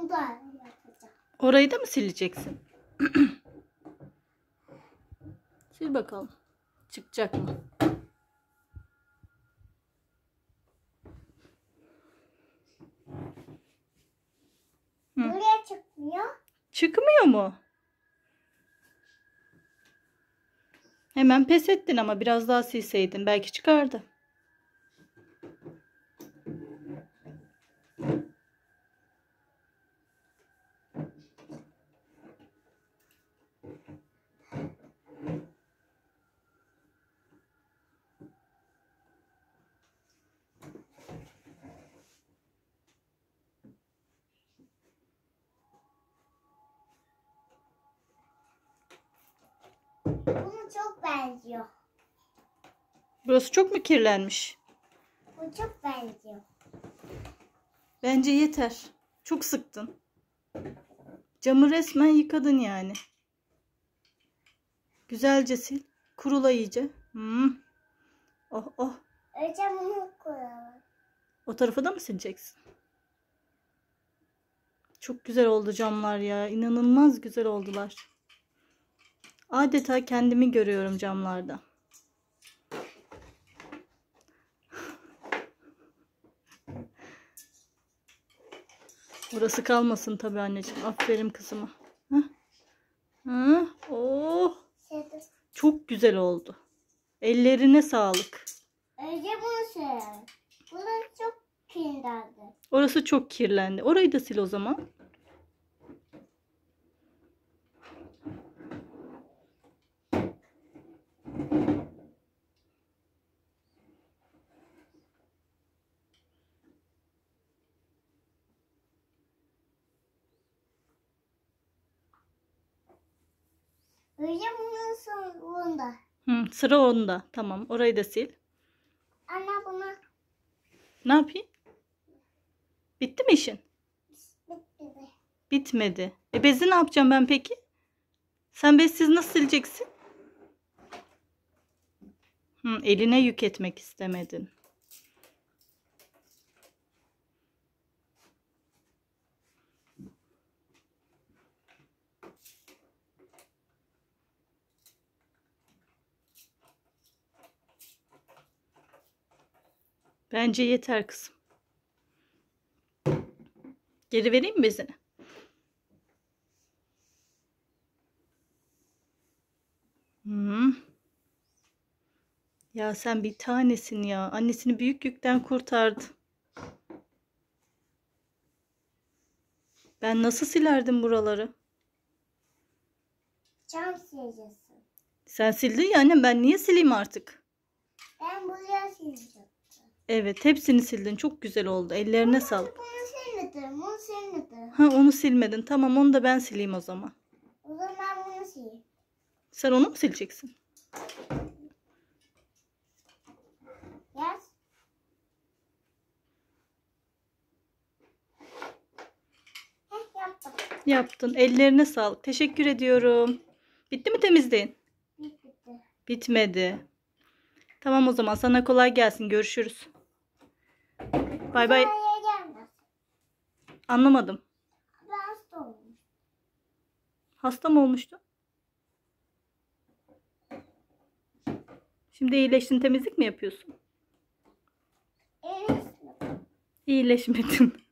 Bu da yapacağım. Orayı da mı sileceksin? Sil bakalım. Çıkacak mı? Hı. Buraya çıkmıyor. Çıkmıyor mu? Hemen pes ettin ama biraz daha silseydin. Belki çıkardı. Bunu çok benziyor. Burası çok mu kirlenmiş? Bu çok benziyor. Bence yeter. Çok sıktın. Camı resmen yıkadın yani. Güzelce sil. Kurula iyice. Hmm. Oh oh. Önce bunu koyalım. O tarafı da mı sileceksin? Çok güzel oldu camlar ya. İnanılmaz güzel oldular. Adeta kendimi görüyorum camlarda. Burası kalmasın tabii anneciğim. Aferin kızıma. Hah. Hah. Oh. Çok güzel oldu. Ellerine sağlık. önce bunu sürelim. Burası çok kirlendi. Orası çok kirlendi. Orayı da sil o zaman. Önce bunun sonunda. Hı, sıra onda. Tamam. Orayı da sil. Anne buna Ne yapayım? Bitti mi işin? bitti de. Bitmedi. E bezi ne yapacağım ben peki? Sen bezsiz nasıl sileceksin? Hı, eline yük etmek istemedin. Bence yeter kızım. Geri vereyim mi bezini? Hmm. Ya sen bir tanesin ya. Annesini büyük yükten kurtardı. Ben nasıl silerdim buraları? Cam sileceksin. Sen sildin ya annem ben niye sileyim artık? Ben buraya sileceğim. Evet hepsini sildin. Çok güzel oldu. Ellerine sağlık. Bunu silmedim. Bunu silmedim. Ha onu silmedin. Tamam onu da ben sileyim o zaman. O zaman ben bunu sileyim. Sen onu mu sileceksin? Yaz. Heh yaptım. Yaptın. Ellerine sağlık. Teşekkür ediyorum. Bitti mi temizliğin? Bitti. Bitmedi. Tamam o zaman sana kolay gelsin. Görüşürüz. Bay bay. Anlamadım. Ben hasta oldum. Hasta mı olmuştu? Şimdi iyileştin temizlik mi yapıyorsun? Evet. İyileşmedin.